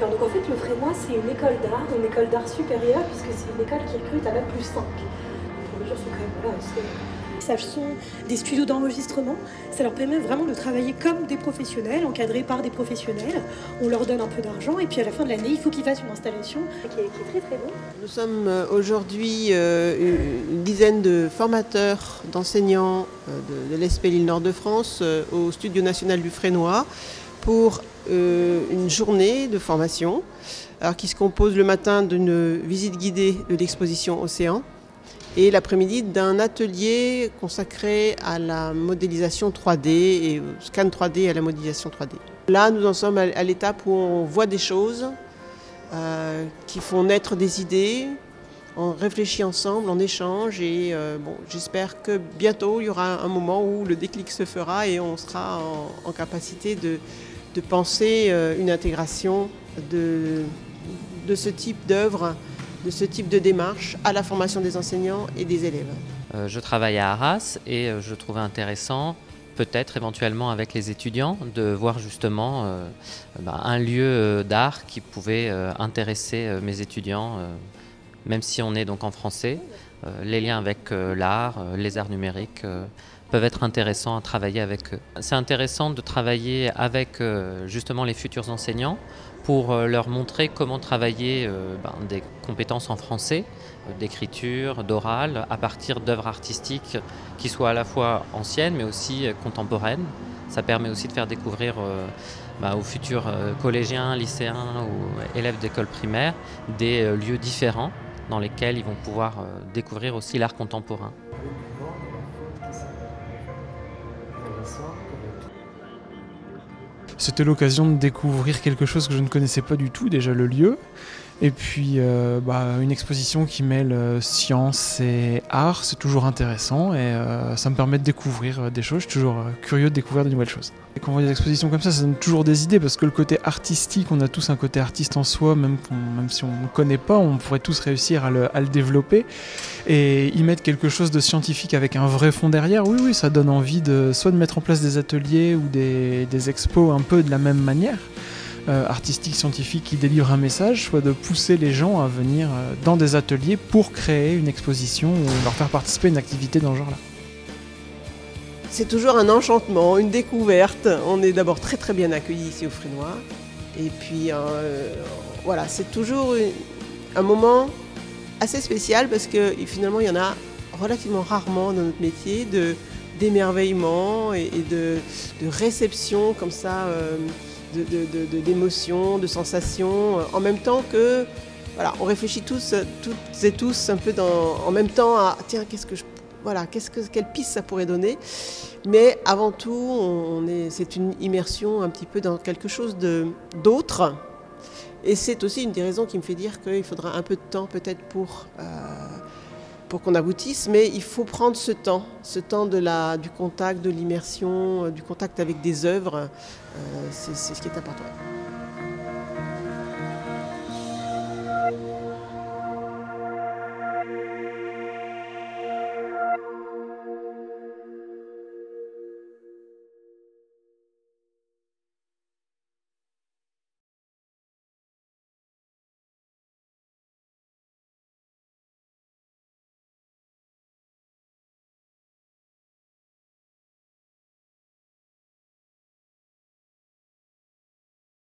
Alors donc en fait le Frénois c'est une école d'art, une école d'art supérieure puisque c'est une école qui recrute à la plus 5. Donc les gens sont quand même voilà, assez- Ça sont des studios d'enregistrement, ça leur permet vraiment de travailler comme des professionnels, encadrés par des professionnels. On leur donne un peu d'argent et puis à la fin de l'année il faut qu'ils fassent une installation qui est, qui est très très bon. Nous sommes euh, aujourd'hui euh, une dizaine de formateurs, d'enseignants euh, de, l'ESP Lille Nord de France au Studio National du Frénois pour euh, une journée de formation alors, qui se compose le matin d'une visite guidée de l'exposition Océan et l'après-midi d'un atelier consacré à la modélisation 3D et au scan 3D et à la modélisation 3D. Là, nous en sommes à l'étape où on voit des choses euh, qui font naître des idées. On réfléchit ensemble, on échange et euh, bon, j'espère que bientôt il y aura un moment où le déclic se fera et on sera en capacité de, de penser euh, une intégration de, de ce type d'œuvre, de ce type de démarche à la formation des enseignants et des élèves. Euh, je travaille à Arras et euh, je trouvais intéressant, peut-être éventuellement avec les étudiants, de voir justement bah, un lieu d'art qui pouvait intéresser mes étudiants, même si on est donc en français. Euh, les liens avec euh, l'art, euh, les arts numériques peuvent être intéressants à travailler avec eux. C'est intéressant de travailler avec justement les futurs enseignants pour leur montrer comment travailler ben, des compétences en français, d'écriture, d'oral, à partir d'œuvres artistiques qui soient à la fois anciennes mais aussi contemporaines. Ça permet aussi de faire découvrir bah, aux futurs collégiens, lycéens ou élèves d'école primaire des lieux différents dans lesquels ils vont pouvoir euh, découvrir aussi l'art contemporain. C'était l'occasion de découvrir quelque chose que je ne connaissais pas du tout, déjà le lieu. Et puis euh, bah, une exposition qui mêle euh, science et art, c'est toujours intéressant et euh, ça me permet de découvrir des choses. Je suis toujours curieux de découvrir de nouvelles choses. Quand on voit des expositions comme ça, ça donne toujours des idées parce que le côté artistique, on a tous un côté artiste en soi, même, même si on ne connaît pas, on pourrait tous réussir à le, à le développer. Et y mettre quelque chose de scientifique avec un vrai fond derrière, oui, oui, ça donne envie de soit de mettre en place des ateliers ou des, des expos un peu de la même manière, euh, artistique, scientifique, qui délivrent un message, soit de pousser les gens à venir euh, dans des ateliers pour créer une exposition ou leur faire participer à une activité dans ce genre-là. C'est toujours un enchantement, une découverte. On est d'abord très très bien accueillis ici au Frénois. Et puis euh, voilà, c'est toujours un moment assez spécial parce que finalement il y en a relativement rarement dans notre métier d'émerveillement et, de, de réception comme ça, de- de- de- d'émotions, de, sensations, euh, en même temps que voilà, on réfléchit tous, euh, toutes et tous un peu dans, en même temps à tiens qu'est-ce que je voilà, qu'est-ce que, quelle piste ça pourrait donner. Mais avant tout, on est, c'est une immersion un petit peu dans quelque chose de, d'autre. Et c'est aussi une des raisons qui me fait dire qu'il faudra un peu de temps peut-être pour, euh, pour qu'on aboutisse. Mais il faut prendre ce temps, ce temps de la, du contact, de l'immersion, euh, du contact avec des œuvres. Euh, c'est, c'est ce qui est important.